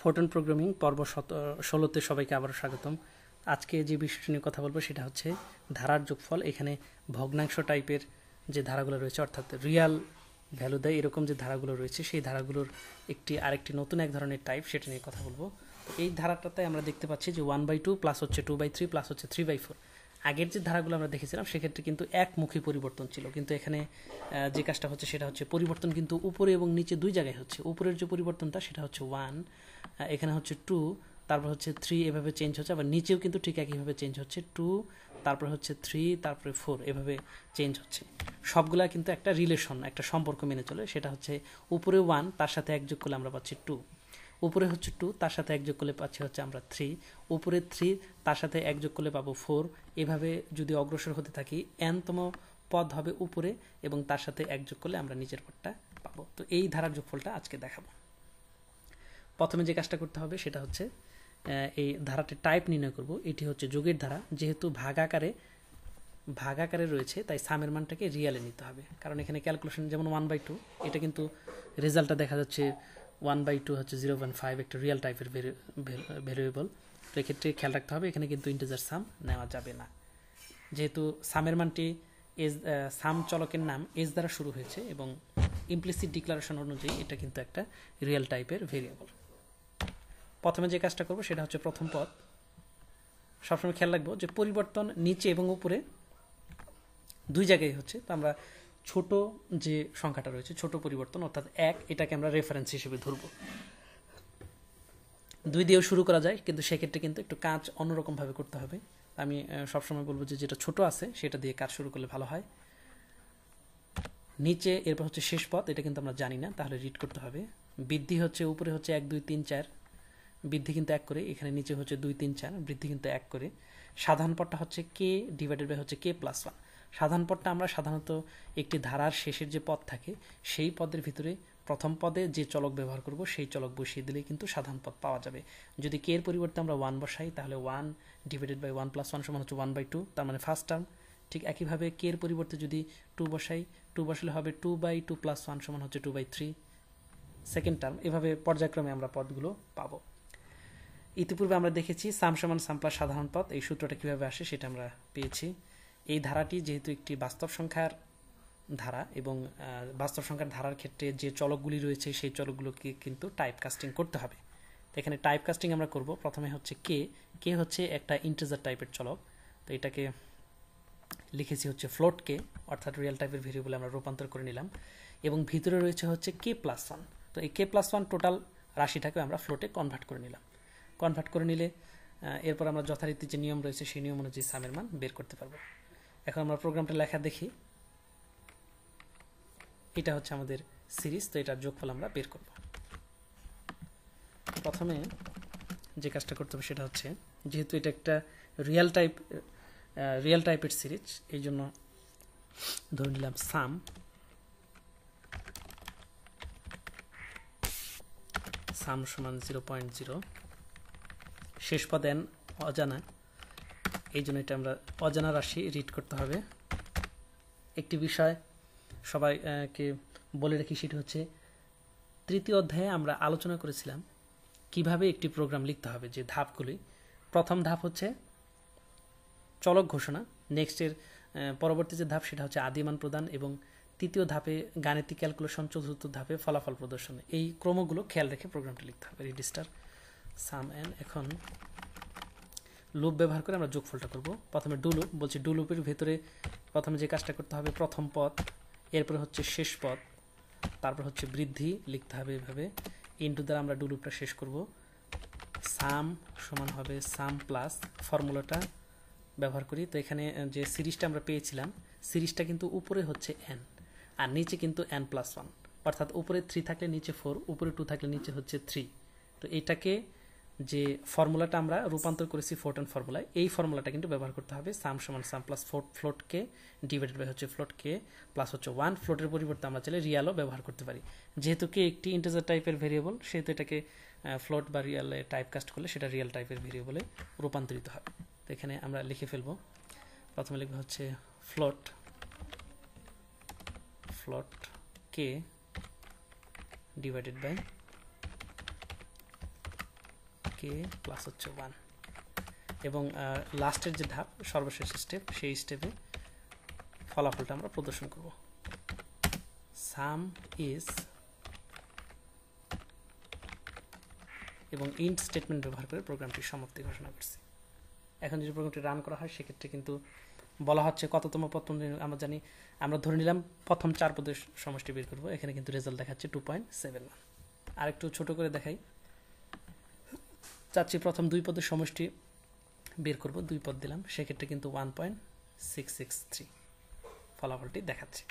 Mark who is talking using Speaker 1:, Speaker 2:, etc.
Speaker 1: Photon programming পর্ব ষোলোতে সবাইকে আবারও স্বাগতম। আজকে যে বিষয়টি নিয়ে কথা বলব সেটা হচ্ছে ধারার যোগফল। এখানে ভগ্নাংশ টাইপের যে ধারাগুলো রয়েছে, অর্থাৎ রিয়াল ভ্যালু দেয়, এরকম যে ধারাগুলো রয়েছে, সেই ধারাগুলোর একটি আরেকটি নতুন এক ধরনের টাইপ সেটা নিয়ে কথা বলব। এই ধারাটাতে আমরা দেখতে পাচ্ছি যে ওয়ান বাই টু প্লাস হচ্ছে টু বাই থ্রি প্লাস হচ্ছে থ্রি বাই ফোর আগের যে ধারাগুলো আমরা দেখেছিলাম, সেক্ষেত্রে কিন্তু একমুখী পরিবর্তন ছিল। কিন্তু এখানে যে কাজটা হচ্ছে সেটা হচ্ছে পরিবর্তন কিন্তু উপরে এবং নিচে দুই জায়গায় হচ্ছে। উপরের যে পরিবর্তনটা, সেটা হচ্ছে ওয়ান এখানে হচ্ছে টু তারপর হচ্ছে থ্রি এভাবে চেঞ্জ হচ্ছে, আবার নিচেও কিন্তু ঠিক একইভাবে চেঞ্জ হচ্ছে টু তারপর হচ্ছে থ্রি তারপরে ফোর এভাবে চেঞ্জ হচ্ছে। সবগুলা কিন্তু একটা রিলেশন একটা সম্পর্ক মেনে চলে, সেটা হচ্ছে উপরে ওয়ান তার সাথে একযোগ করলে আমরা পাচ্ছি টু উপরে হচ্ছে টু তার সাথে একযোগ করলে পাচ্ছি হচ্ছে আমরা থ্রি উপরে থ্রি তার সাথে একযোগ করলে পাবো ফোর এভাবে যদি অগ্রসর হতে থাকি এনতম পদ হবে উপরে এবং তার সাথে এক যোগ করলে আমরা নিচের পদটা পাবো। তো এই ধারার যোগফলটা আজকে দেখাবো। প্রথমে যে কাজটা করতে হবে সেটা হচ্ছে এই ধারাটির টাইপ নির্ণয় করব। এটি হচ্ছে যোগের ধারা। যেহেতু ভাগাকারে ভাগাকারে রয়েছে, তাই সামের মানটাকে রিয়ালে নিতে হবে। কারণ এখানে ক্যালকুলেশন যেমন ওয়ান বাই টু এটা কিন্তু রেজাল্টটা দেখা যাচ্ছে ওয়ান বাই টু হচ্ছে জিরো পয়েন্ট ফাইভ একটা রিয়েল টাইপের ভ্যালুয়েবল তো এক্ষেত্রে খেয়াল রাখতে হবে, এখানে কিন্তু ইন্টিজার সাম নেওয়া যাবে না। যেহেতু সামের মানটি এজ সাম চলকের নাম এজ দ্বারা শুরু হয়েছে এবং ইমপ্লিসিট ডিক্লারেশন অনুযায়ী এটা কিন্তু একটা রিয়েল টাইপের ভেরিয়েবল প্রথমে যে কাজটা করব সেটা হচ্ছে প্রথম পদ সবসময় খেয়াল রাখব যে পরিবর্তন নিচে এবং উপরে দুই জায়গায় হচ্ছে। তো আমরা ছোট যে সংখ্যাটা রয়েছে, ছোট পরিবর্তন, অর্থাৎ এক, এটাকে আমরা রেফারেন্স হিসেবে ধরব। দুই দিয়েও শুরু করা যায়, কিন্তু সেক্ষেত্রে কিন্তু একটু কাজ অন্যরকমভাবে করতে হবে। আমি সবসময় বলব যে যেটা ছোট আছে, সেটা দিয়ে কাজ শুরু করলে ভালো হয়। নিচে, এরপর হচ্ছে শেষ পথ, এটা কিন্তু আমরা জানি না, তাহলে রিড করতে হবে। বৃদ্ধি হচ্ছে, উপরে হচ্ছে এক, দুই, তিন, চার। বৃদ্ধি কিন্তু এক করে, এখানে নিচে হচ্ছে দুই, তিন, চার, বৃদ্ধি কিন্তু এক করে। সাধারণ পদটা হচ্ছে কে ডিভাইডেড বাই হচ্ছে কে প্লাস ওয়ান সাধারণ পদটা আমরা সাধারণত একটি ধারার শেষের যে পদ থাকে, সেই পদের ভিতরে প্রথম পদে যে চলক ব্যবহার করব, সেই চলক বসিয়ে দিলেই কিন্তু সাধারণ পদ পাওয়া যাবে। যদি কে এর পরিবর্তে আমরা ওয়ান বসাই, তাহলে one divided by one plus one সমান হচ্ছে ওয়ান বাই টু তার মানে ফার্স্ট টার্ম ঠিক একইভাবে কে এর পরিবর্তে যদি টু বসাই টু বসালে হবে two by two plus one সমান হচ্ছে two by three second term এভাবে পর্যায়ক্রমে আমরা পদগুলো পাবো। ইতিপূর্বে আমরা দেখেছি সাম সমান সাধারণ পদ এই সূত্রটা কীভাবে আসে সেটা আমরা পেয়েছি। এই ধারাটি যেহেতু একটি বাস্তব সংখ্যার ধারা এবং বাস্তব সংখ্যার ধারার ক্ষেত্রে যে চলকগুলি রয়েছে সেই চলকগুলোকে কিন্তু টাইপ কাস্টিং করতে হবে। এখানে টাইপ কাস্টিং আমরা করব। প্রথমে হচ্ছে কে। কে হচ্ছে একটা ইন্টেজার টাইপের চলক। তো এটাকে লিখেছি হচ্ছে ফ্লোট কে, অর্থাৎ রিয়েল টাইপের ভেরিয়েবলে আমরা রূপান্তর করে নিলাম। এবং ভিতরে রয়েছে হচ্ছে কে প্লাস ওয়ান তো এই কে প্লাস ওয়ান টোটাল রাশিটাকে আমরা ফ্লোটে কনভার্ট করে নিলাম। কনভার্ট করে নিলে এরপর আমরা যথারীতি যে নিয়ম রয়েছে সেই নিয়ম অনুযায়ী সামের মান বের করতে পারব। এখন আমরা প্রোগ্রামটা লেখা দেখি। এটা হচ্ছে আমাদের সিরিজ, তো এটার যোগফল আমরা বের করব। প্রথমে যে কাজটা করতে হবে সেটা হচ্ছে, যেহেতু এটা একটা রিয়েল টাইপ রিয়েল টাইপের সিরিজ, এই জন্য ধরে নিলাম সাম সাম সমান জিরো পয়েন্ট জিরো শেষ পদ এন, অজানা। এই জন্য এটা আমরা অজানা রাশি রিড করতে হবে। একটি বিষয় সবাইকে বলে রাখি সেটি হচ্ছে, তৃতীয় অধ্যায়ে আমরা আলোচনা করেছিলাম কীভাবে একটি প্রোগ্রাম লিখতে হবে যে ধাপগুলি। প্রথম ধাপ হচ্ছে চলক ঘোষণা। নেক্সটের পরবর্তী যে ধাপ সেটা হচ্ছে আদিমান প্রদান এবং তৃতীয় ধাপে গাণিতিক ক্যালকুলেশন চতুর্থ ধাপে ফলাফল প্রদর্শন। এই ক্রমগুলো খেয়াল রেখে প্রোগ্রামটি লিখতে হবে রেজিস্টার সাম এন, এখন লুপ ব্যবহার করে আমরা যোগফলটা করব। প্রথমে ডু লুপ বলছি ডু লুপের ভেতরে প্রথমে যে কাজটা করতে হবে প্রথম পদ, এরপরে হচ্ছে শেষ পদ, তারপর হচ্ছে বৃদ্ধি লিখতে হবে এভাবে। ইন্টু দ্বারা আমরা ডু লুপটা শেষ করব। সাম সমান হবে সাম প্লাস ফর্মুলাটা ব্যবহার করি। তো এখানে যে সিরিজটা আমরা পেয়েছিলাম, সিরিজটা কিন্তু উপরে হচ্ছে এন আর নিচে কিন্তু এন প্লাস ওয়ান অর্থাৎ উপরে থ্রি থাকলে নিচে ফোর উপরে টু থাকলে নিচে হচ্ছে থ্রি তো এটাকে যে ফর্মুলাটা আমরা রূপান্তর করেছি ফোর্টন ফর্মুলায়, এই ফর্মুলাটা কিন্তু ব্যবহার করতে হবে সাম সমান sum plus four float K divided by হচ্ছে ফ্লোট কে প্লাস হচ্ছে ওয়ান ফ্লোটের পরিবর্তে আমরা চাইলে রিয়ালও ব্যবহার করতে পারি। যেহেতু কে একটি ইন্টেজার টাইপের ভেরিয়েবল সেহেতু এটাকে ফ্লোট বা রিয়ালে টাইপ কাস্ট করলে সেটা রিয়াল টাইপের ভেরিয়েবলে রূপান্তরিত হবে। তো এখানে আমরা লিখে ফেলব। প্রথমে লিখব হচ্ছে float float K divided by K plus হচ্ছে ওয়ান এবং লাস্টের যে ধাপ, সর্বশেষ স্টেপ সেই স্টেপে ফলাফলটা আমরা প্রদর্শন করব। সাম ইজ এবং ইন্ট স্টেটমেন্ট ব্যবহার করে প্রোগ্রামটির সমাপ্তি ঘোষণা করছি। এখন যদি প্রোগ্রামটি রান করা হয়, সেক্ষেত্রে কিন্তু বলা হচ্ছে কততম প্রথম আমরা জানি, আমরা ধরে নিলাম প্রথম চার পদের সমষ্টি বের করব। এখানে কিন্তু রেজাল্ট দেখাচ্ছে টু পয়েন্ট সেভেন ওয়ান আরেকটু ছোট করে দেখাই। চাচ্ছি প্রথম দুই পদের সমষ্টি বের করব, দুই পদ দিলাম। সেক্ষেত্রে কিন্তু one point six six three ফলাফলটি দেখাচ্ছে।